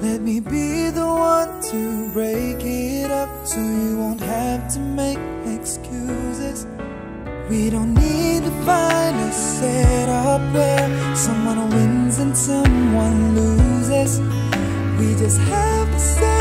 Let me be the one to break it up so you won't have to make excuses. We don't need to find a setup where someone wins and someone loses. We just have to say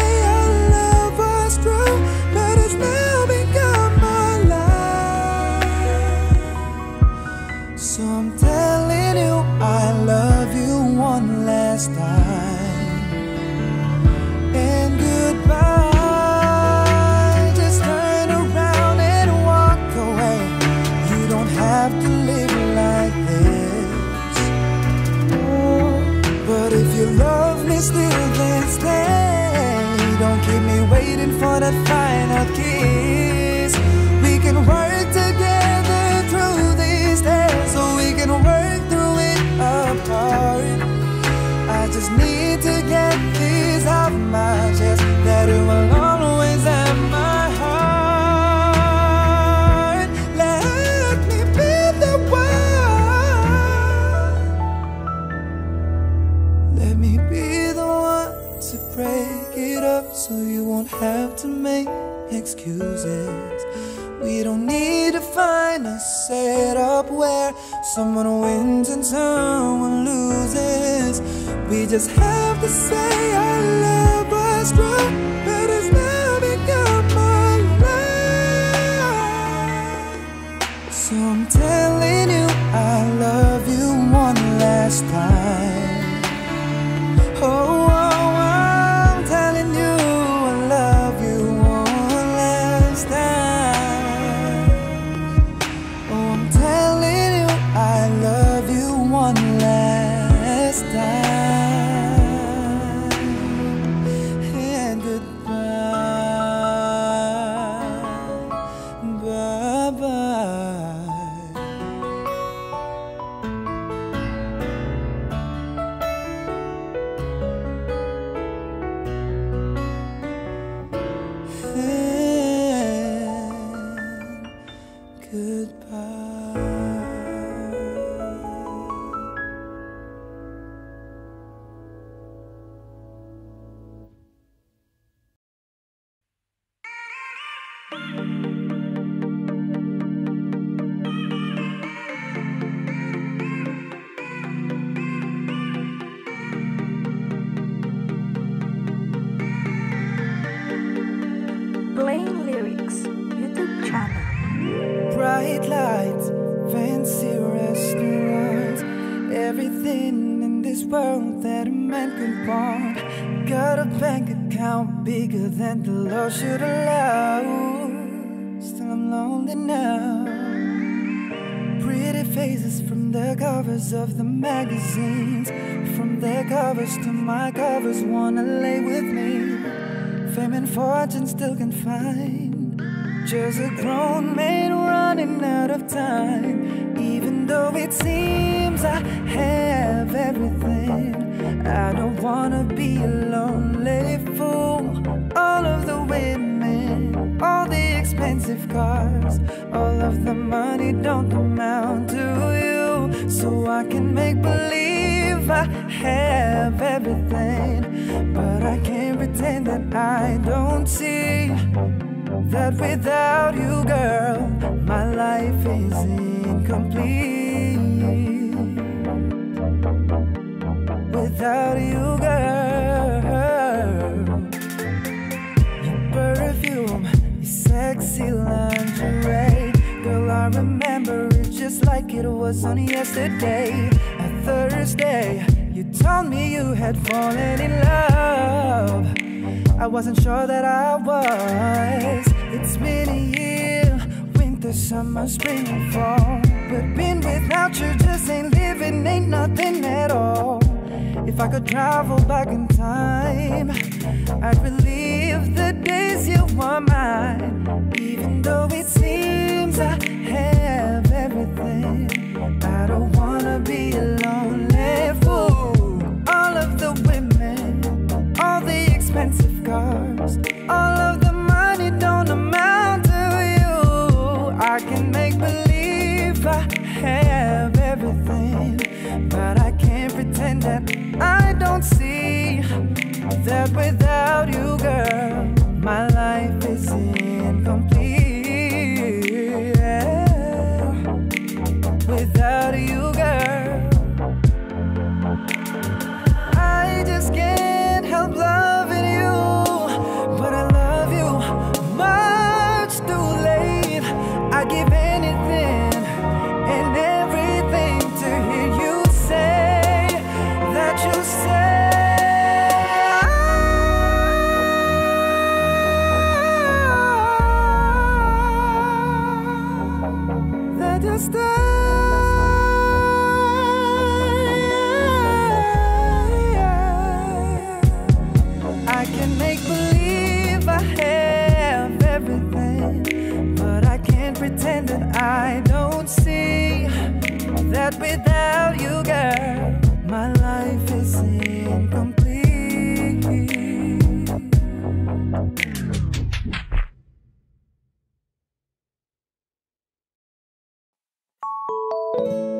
the law should allow. Still, I'm lonely now. Pretty faces from the covers of the magazines, from their covers to my covers, wanna lay with me. Fame and fortune still can find just a grown man running out of time. Even though it seems I have everything, I don't wanna be a lonely fool. Expensive cars, all of the money don't amount to you. So I can make believe I have everything, but I can't pretend that I don't see that without you, girl, my life is incomplete. Without you, girl, sexy lingerie, girl, I remember it just like it was on yesterday. A Thursday, you told me you had fallen in love. I wasn't sure that I was. It's been a year, winter, summer, spring, and fall. But being without you just ain't living, ain't nothing at all. If I could travel back in time, I'd of the days you were mine. Even though it seems I have everything, I don't wanna be a lonely fool. All of the women, all the expensive cars, all of the money don't amount to you. I can make believe I have everything, but I can't pretend that I don't see that without you, girl, Plain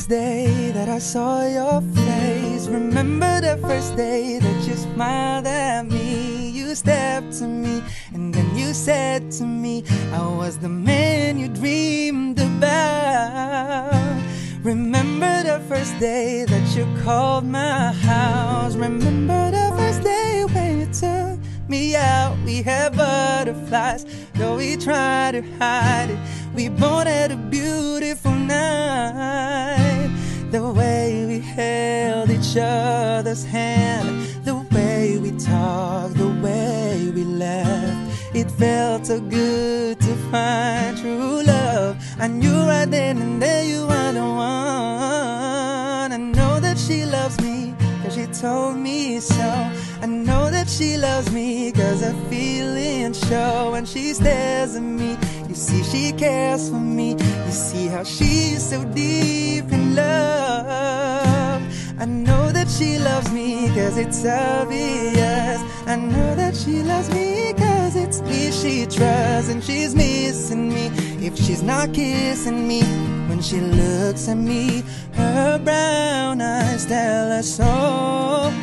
first day that I saw your face. Remember the first day that you smiled at me. You stepped to me and then you said to me, I was the man you dreamed about. Remember the first day that you called my house. Remember the first day when you took me out. We had butterflies, though we tried to hide it. We both had a beautiful night. The way we held each other's hand, the way we talked, the way we laughed. It felt so good to find true love. I knew right then and there you are the one. I know that she loves me, cause she told me so. I know that she loves me, cause her feelings show. when she stares at me, you see, she cares for me. You see how she's so deep in love. I know that she loves me, cause it's obvious. I know that she loves me, cause it's me she trusts. And she's missing me if she's not kissing me. When she looks at me, her brown eyes tell us so.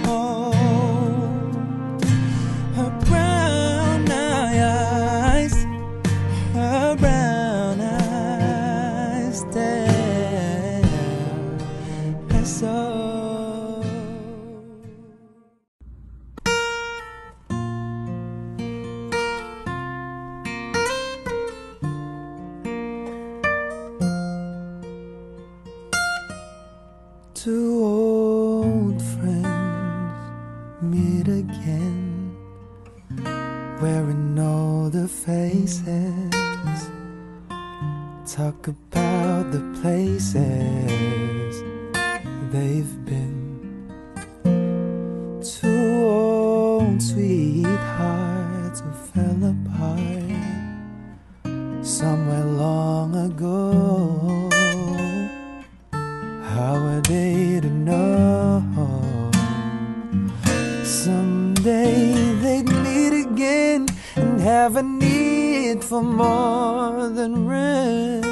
Sweethearts who fell apart somewhere long ago. How are they to know? Someday they'd meet again and have a need for more than reminiscing.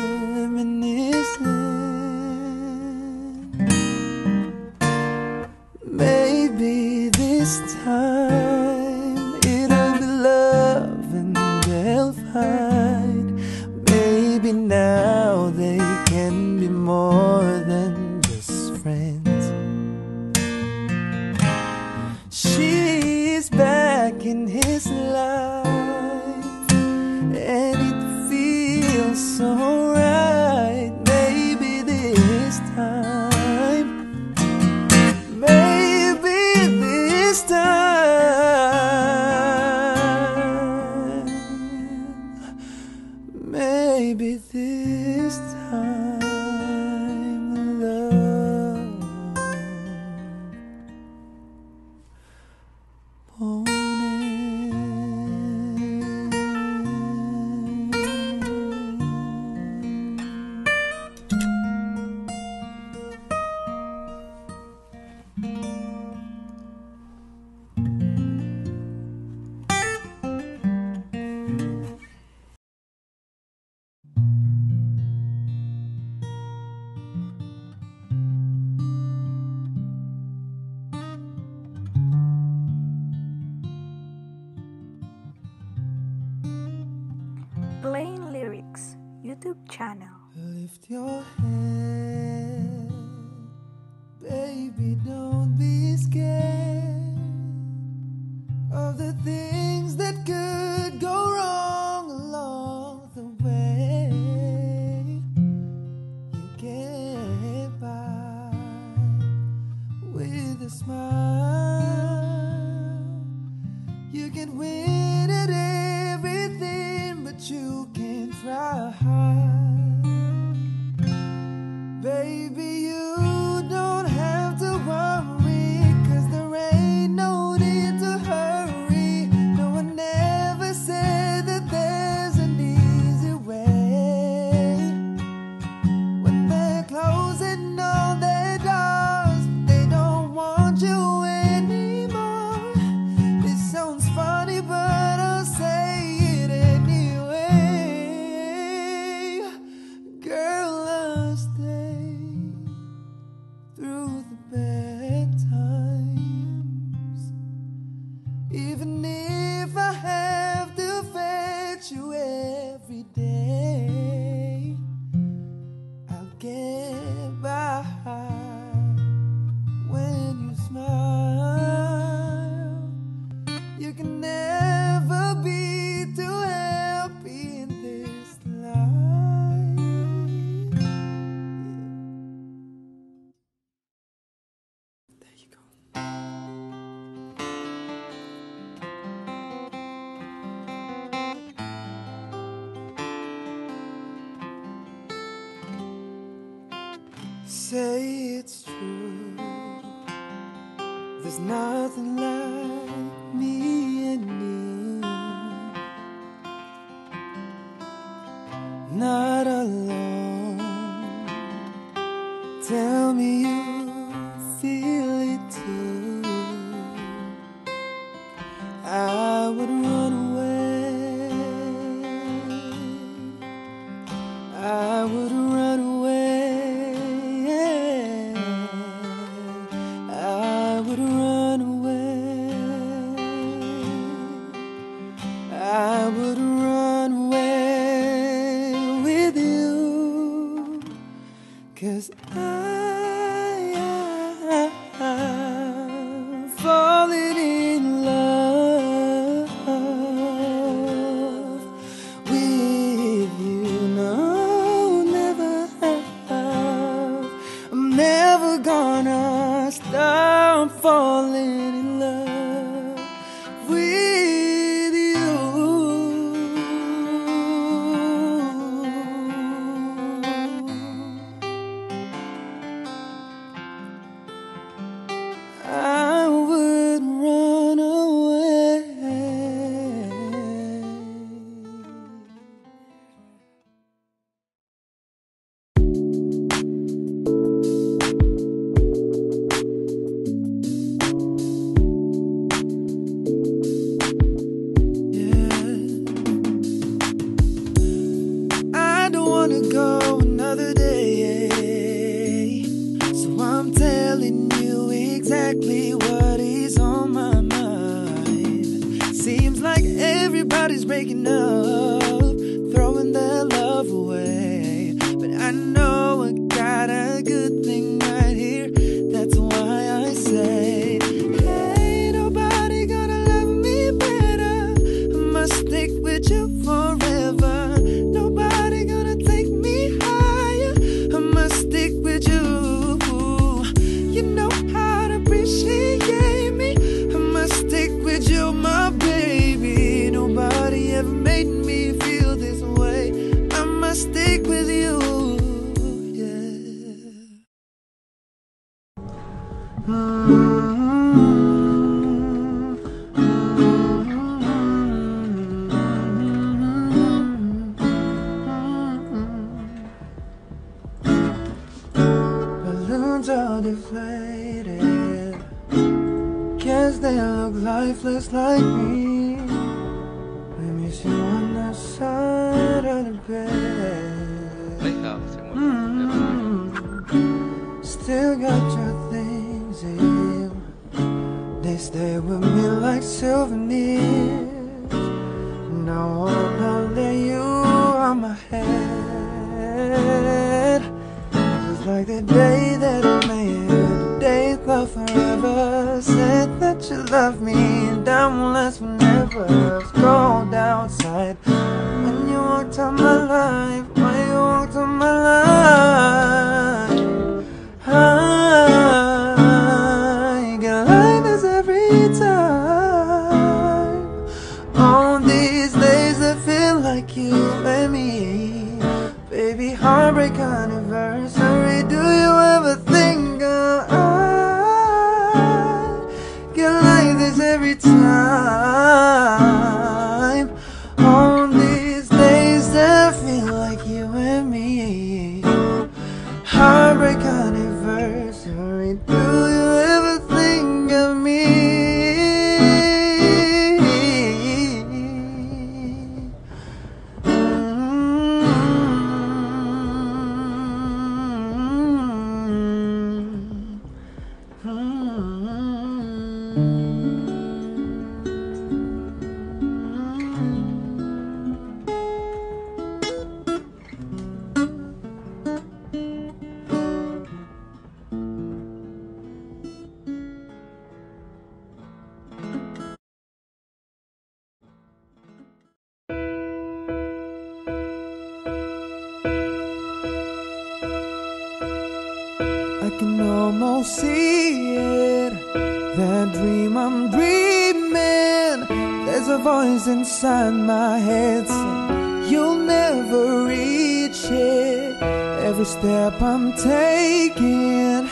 voice inside my head said, You'll never reach it. Every step I'm taking,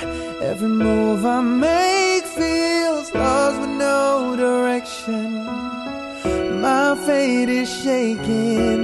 every move I make feels lost with no direction. My fate is shaking.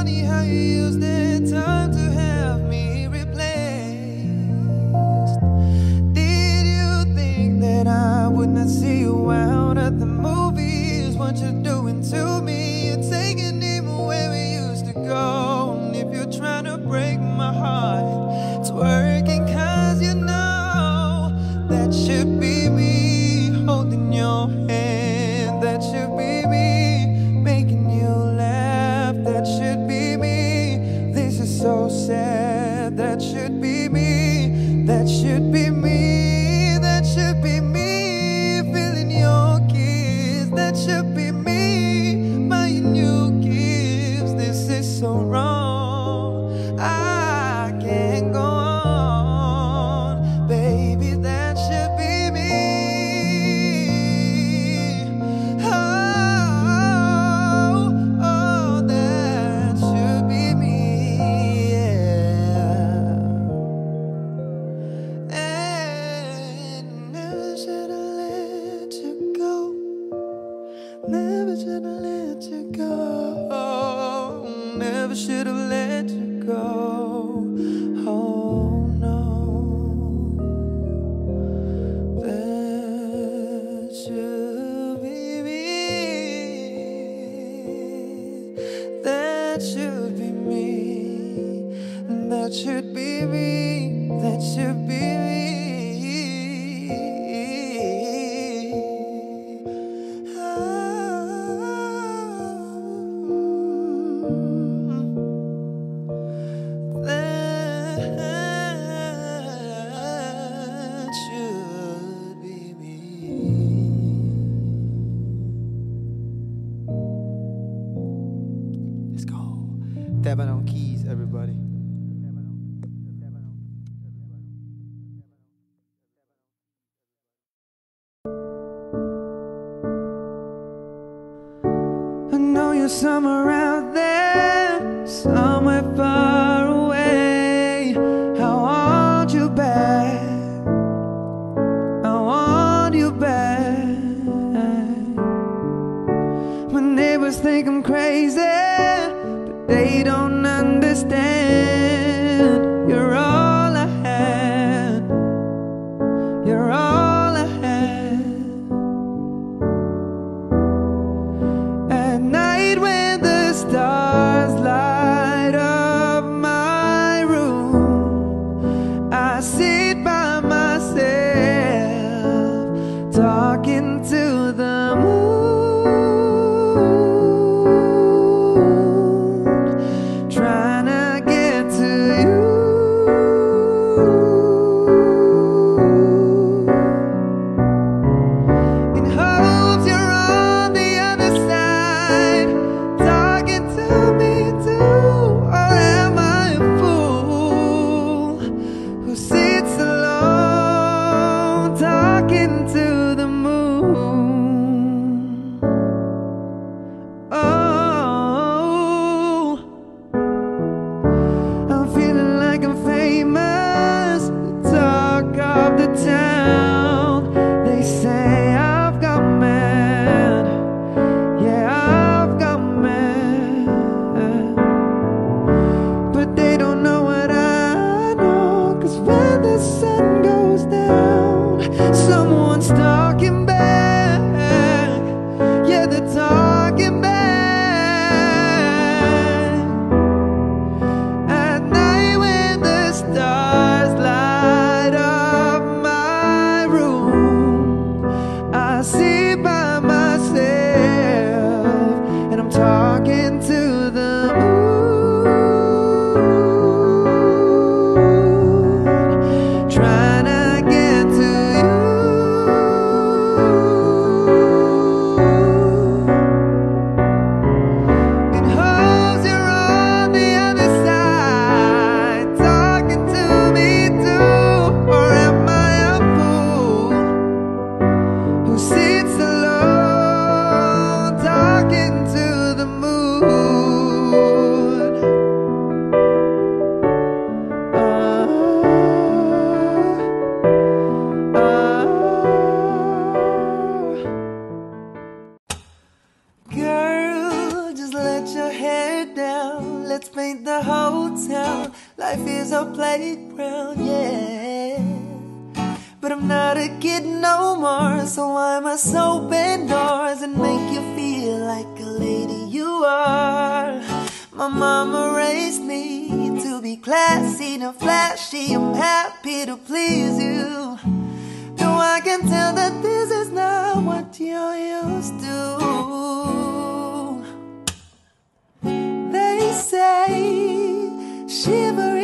funny how you use that time Lebanon Keys, everybody. I know you're somewhere playground, yeah. But I'm not a kid no more, so I must open doors and make you feel like a lady you are. My mama raised me to be classy, not flashy. I'm happy to please you. Though I can tell that this is not what you're used to. They say shiver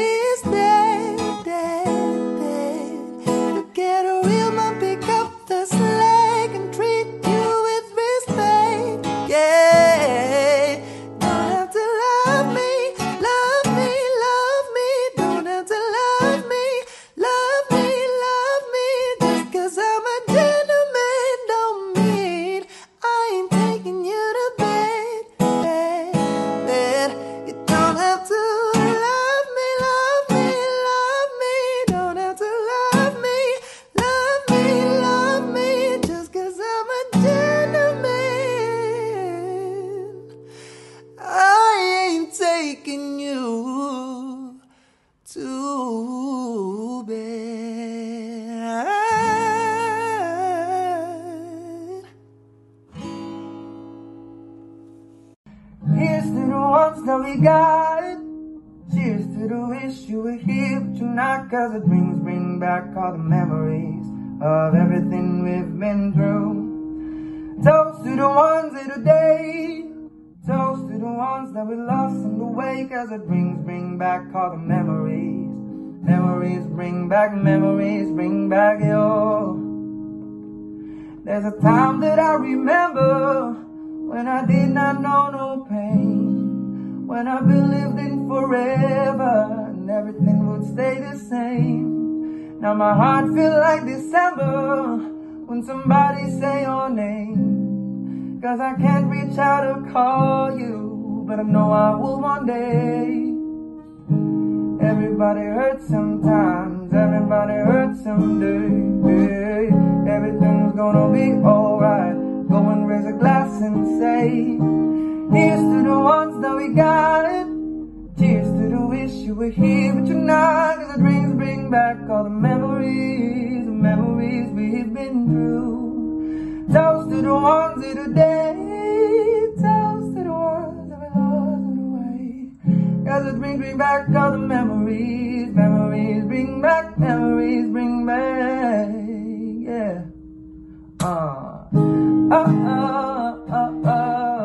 Cause the dreams bring back all the memories of everything we've been through. Toast to the ones of today. Toast to the ones that we lost on the way. Cause the dreams bring back all the memories. Memories bring back memories, bring back your. There's a time that I remember when I did not know no pain. When I believed in forever and everything stay the same. Now my heart feels like December when somebody say your name. Cause I can't reach out to call you, but I know I will one day. Everybody hurts sometimes, everybody hurts someday. Everything's gonna be alright. Go and raise a glass and say, Here's to the ones that we got it. Cheers wish you were here, but you're not. Cause the dreams bring back all the memories, the memories we've been through. Toast to the ones here today, toast to the ones that we lost on the way. Cause the dreams bring back all the memories, memories bring back, memories bring back, yeah. Uh, uh, uh, uh, uh.